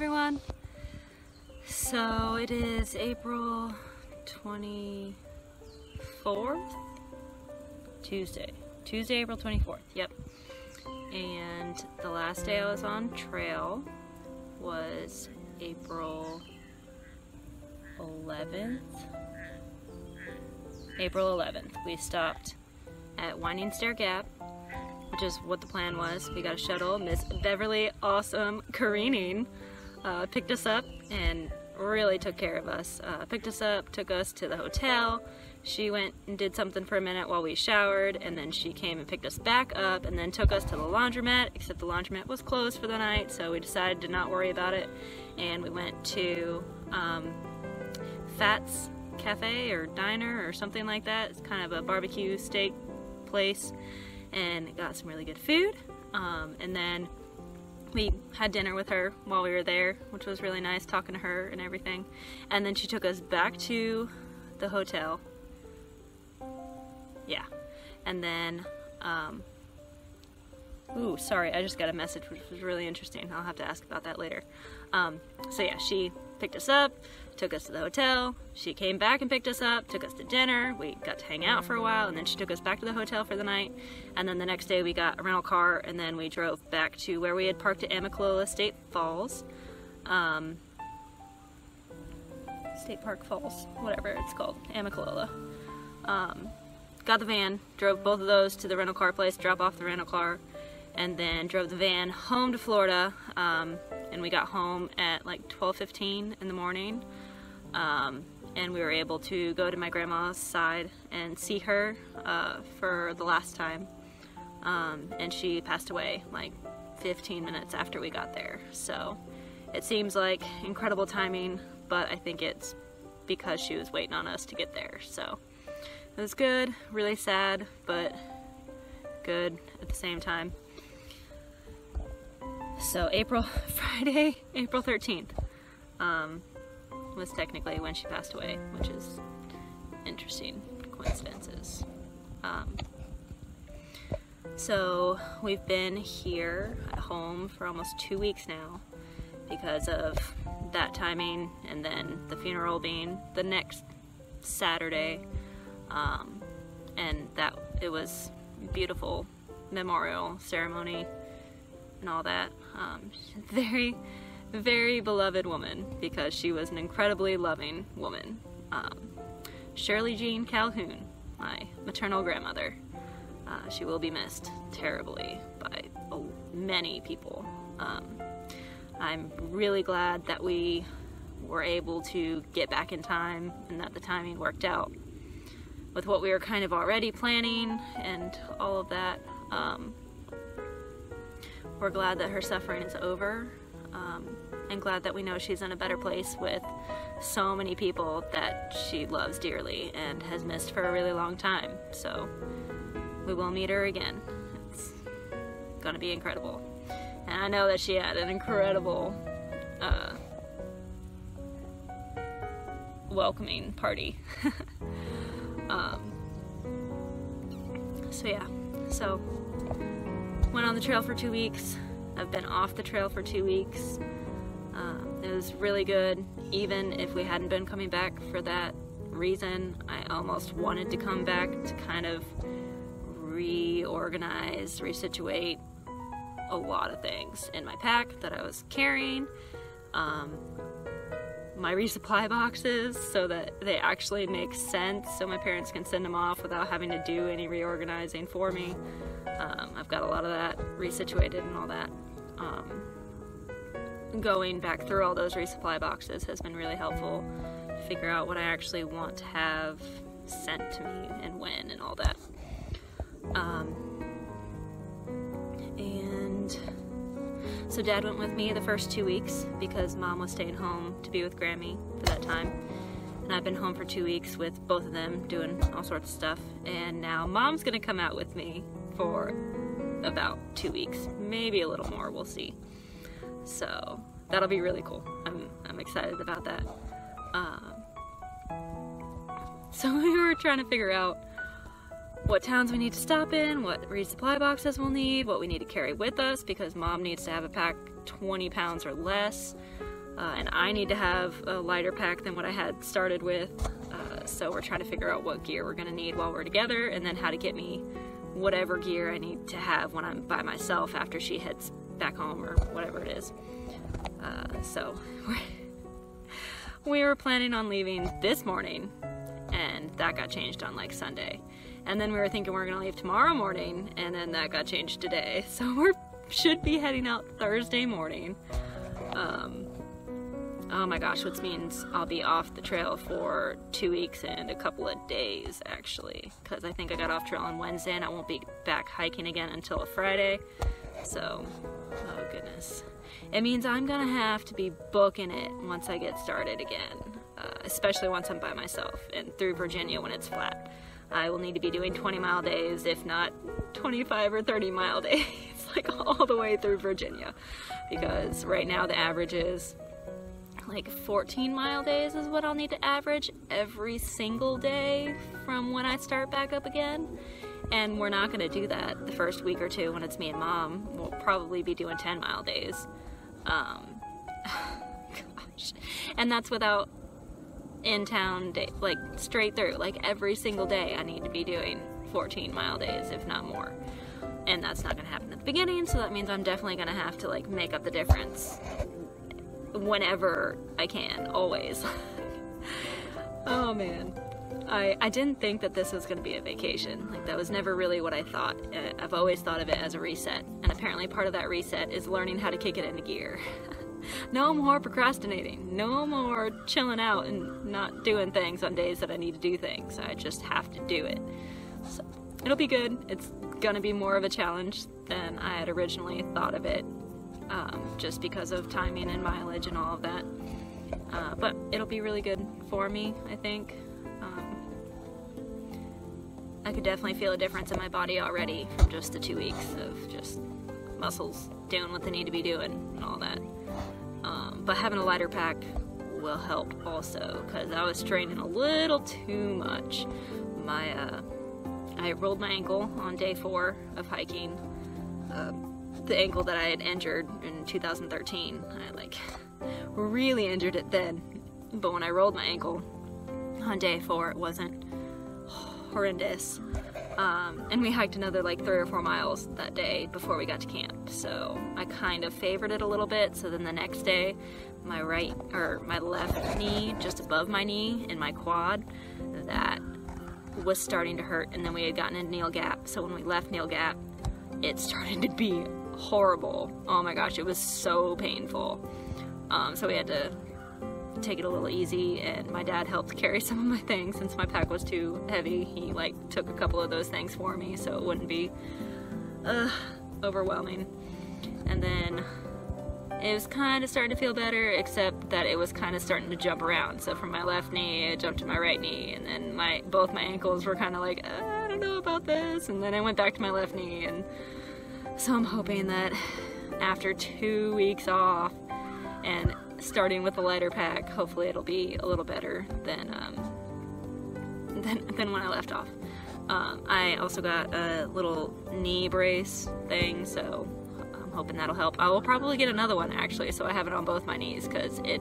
everyone. So it is April 24th? Tuesday. Tuesday, April 24th, yep. And the last day I was on trail was April 11th. April 11th. We stopped at Winding Stair Gap which is what the plan was. We got a shuttle. Miss Beverly, awesome careening, uh, picked us up and really took care of us. Uh, picked us up, took us to the hotel. She went and did something for a minute while we showered, and then she came and picked us back up, and then took us to the laundromat, except the laundromat was closed for the night, so we decided to not worry about it. And we went to um, Fats Cafe or Diner or something like that. It's kind of a barbecue steak place and got some really good food. Um, and then we had dinner with her while we were there, which was really nice talking to her and everything. And then she took us back to the hotel. Yeah. And then, um, ooh, sorry, I just got a message which was really interesting. I'll have to ask about that later. Um, so yeah, she picked us up, took us to the hotel. She came back and picked us up, took us to dinner. We got to hang out for a while, and then she took us back to the hotel for the night. And then the next day we got a rental car, and then we drove back to where we had parked at Amicalola State Falls. Um, State Park Falls, whatever it's called, Amicalola. Um, got the van, drove both of those to the rental car place, drop off the rental car, and then drove the van home to Florida. Um, and we got home at like 12:15 in the morning. Um, and we were able to go to my grandma's side and see her uh, for the last time. Um, and she passed away like 15 minutes after we got there. So it seems like incredible timing, but I think it's because she was waiting on us to get there. So it was good, really sad, but good at the same time. So April, Friday, April 13th. Um, was technically when she passed away, which is interesting coincidences. Um, so we've been here at home for almost two weeks now because of that timing and then the funeral being the next Saturday. Um, and that it was beautiful memorial ceremony and all that. Um, very very beloved woman because she was an incredibly loving woman. Um, Shirley Jean Calhoun, my maternal grandmother. Uh, she will be missed terribly by many people. Um, I'm really glad that we were able to get back in time and that the timing worked out with what we were kind of already planning and all of that. Um, we're glad that her suffering is over um, and glad that we know she's in a better place with so many people that she loves dearly and has missed for a really long time. So we will meet her again. It's gonna be incredible. And I know that she had an incredible uh, welcoming party. um, so yeah, so went on the trail for two weeks. I've been off the trail for two weeks. Um, it was really good, even if we hadn't been coming back for that reason. I almost wanted to come back to kind of reorganize, resituate a lot of things in my pack that I was carrying. Um, my resupply boxes so that they actually make sense so my parents can send them off without having to do any reorganizing for me. Um, I've got a lot of that resituated and all that. Um, going back through all those resupply boxes has been really helpful to figure out what I actually want to have sent to me and when and all that. Um, so dad went with me the first two weeks because mom was staying home to be with Grammy for that time. And I've been home for two weeks with both of them doing all sorts of stuff. And now mom's gonna come out with me for about two weeks, maybe a little more, we'll see. So that'll be really cool. I'm, I'm excited about that. Um, so we were trying to figure out what towns we need to stop in, what resupply boxes we'll need, what we need to carry with us because mom needs to have a pack 20 pounds or less. Uh, and I need to have a lighter pack than what I had started with. Uh, so we're trying to figure out what gear we're going to need while we're together and then how to get me whatever gear I need to have when I'm by myself after she heads back home or whatever it is. Uh, so we were planning on leaving this morning that got changed on like Sunday. And then we were thinking we are gonna leave tomorrow morning, and then that got changed today. So we should be heading out Thursday morning. Um, oh my gosh, which means I'll be off the trail for two weeks and a couple of days actually, because I think I got off trail on Wednesday and I won't be back hiking again until Friday. So, oh goodness. It means I'm gonna have to be booking it once I get started again, uh, especially once I'm by myself and through Virginia when it's flat. I will need to be doing 20 mile days, if not 25 or 30 mile days, like all the way through Virginia. Because right now the average is like 14 mile days is what I'll need to average every single day from when I start back up again. And we're not going to do that the first week or two when it's me and mom. We'll probably be doing 10 mile days. Um, gosh. And that's without in town day, like straight through, like every single day I need to be doing 14 mile days, if not more. And that's not gonna happen at the beginning, so that means I'm definitely gonna have to like make up the difference whenever I can, always. oh man. I, I didn't think that this was going to be a vacation. Like, that was never really what I thought. Uh, I've always thought of it as a reset. And apparently, part of that reset is learning how to kick it into gear. no more procrastinating. No more chilling out and not doing things on days that I need to do things. I just have to do it. So it'll be good. It's gonna be more of a challenge than I had originally thought of it, um, just because of timing and mileage and all of that. Uh, but it'll be really good for me, I think. Um, I could definitely feel a difference in my body already from just the two weeks of just muscles doing what they need to be doing and all that. Um, but having a lighter pack will help also because I was straining a little too much. My uh, I rolled my ankle on day four of hiking. Uh, the ankle that I had injured in 2013. I like really injured it then, but when I rolled my ankle on day four, it wasn't horrendous. Um, and we hiked another like three or four miles that day before we got to camp. So I kind of favored it a little bit. So then the next day, my right or my left knee, just above my knee in my quad, that was starting to hurt. And then we had gotten into Neel Gap. So when we left Neel Gap, it started to be horrible. Oh my gosh, it was so painful. Um, so we had to take it a little easy and my dad helped carry some of my things. Since my pack was too heavy he like took a couple of those things for me so it wouldn't be uh, overwhelming. And then it was kind of starting to feel better except that it was kind of starting to jump around. So from my left knee it jumped to my right knee and then my both my ankles were kind of like uh, I don't know about this. And then I went back to my left knee and so I'm hoping that after two weeks off and starting with a lighter pack, hopefully it'll be a little better than um, than, than when I left off. Um, I also got a little knee brace thing, so I'm hoping that'll help. I will probably get another one actually, so I have it on both my knees because it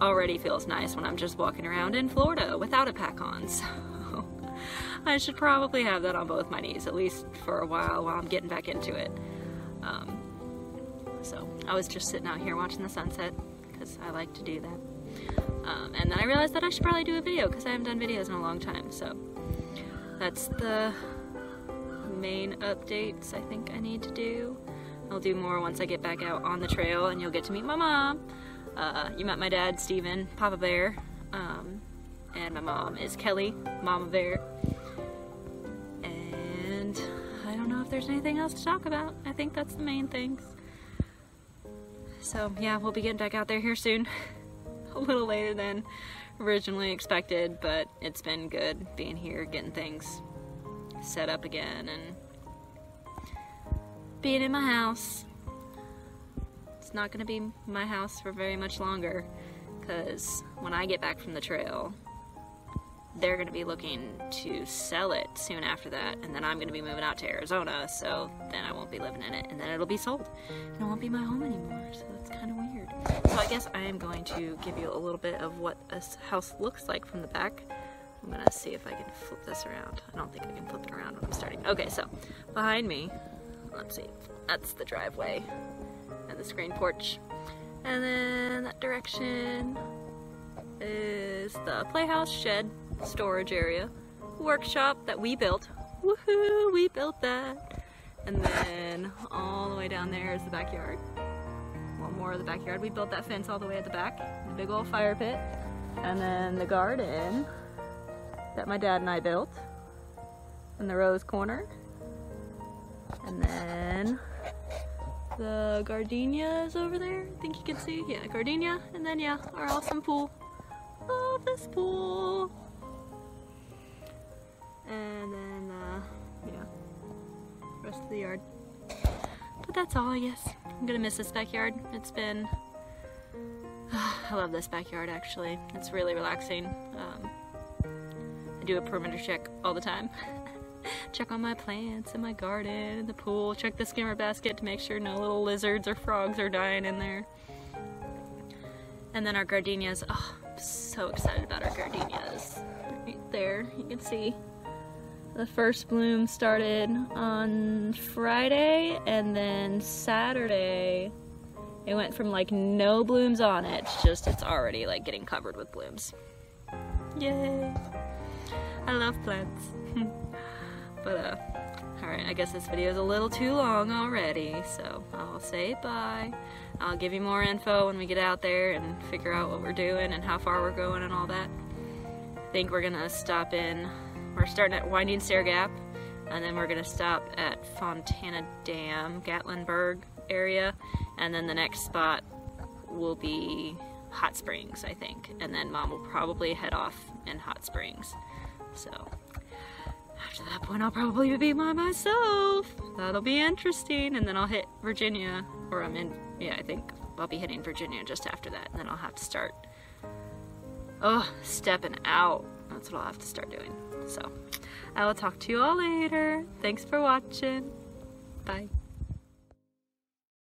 already feels nice when I'm just walking around in Florida without a pack on. So I should probably have that on both my knees, at least for a while while I'm getting back into it. Um, so I was just sitting out here watching the sunset because I like to do that. Um, and then I realized that I should probably do a video because I haven't done videos in a long time. So that's the main updates I think I need to do. I'll do more once I get back out on the trail and you'll get to meet my mom. Uh, you met my dad, Steven, Papa Bear. Um, and my mom is Kelly, Mama Bear. And I don't know if there's anything else to talk about. I think that's the main things. So yeah, we'll be getting back out there here soon. a little later than originally expected, but it's been good being here, getting things set up again, and being in my house. It's not gonna be my house for very much longer, because when I get back from the trail, they're going to be looking to sell it soon after that, and then I'm going to be moving out to Arizona, so then I won't be living in it, and then it'll be sold, and it won't be my home anymore, so that's kind of weird. So I guess I am going to give you a little bit of what a house looks like from the back. I'm gonna see if I can flip this around. I don't think I can flip it around when I'm starting. Okay, so behind me, let's see, that's the driveway and the screen porch. And then that direction is the playhouse shed storage area workshop that we built. Woohoo, we built that. And then all the way down there is the backyard. One more of the backyard. We built that fence all the way at the back, the big old fire pit. And then the garden that my dad and I built in the rose corner. And then the gardenias over there, I think you can see. Yeah, gardenia. And then yeah, our awesome pool. Love this pool. And then, uh, yeah, rest of the yard. But that's all, I guess. I'm gonna miss this backyard. It's been, I love this backyard actually. It's really relaxing. Um, I do a perimeter check all the time. check on my plants and my garden, the pool, check the skimmer basket to make sure no little lizards or frogs are dying in there. And then our gardenias, oh, I'm so excited about our gardenias. Right there, you can see the first bloom started on Friday and then Saturday it went from like no blooms on it, just it's already like getting covered with blooms. Yay! I love plants. but uh, alright, I guess this video is a little too long already, so I'll say bye. I'll give you more info when we get out there and figure out what we're doing and how far we're going and all that. I think we're gonna stop in we're starting at Winding Stair Gap, and then we're gonna stop at Fontana Dam, Gatlinburg area, and then the next spot will be Hot Springs, I think, and then Mom will probably head off in Hot Springs. So after that point, I'll probably be by myself. That'll be interesting, and then I'll hit Virginia, or I'm in, yeah, I think I'll be hitting Virginia just after that, and then I'll have to start, oh, stepping out. That's what I'll have to start doing. So I will talk to you all later. Thanks for watching. Bye.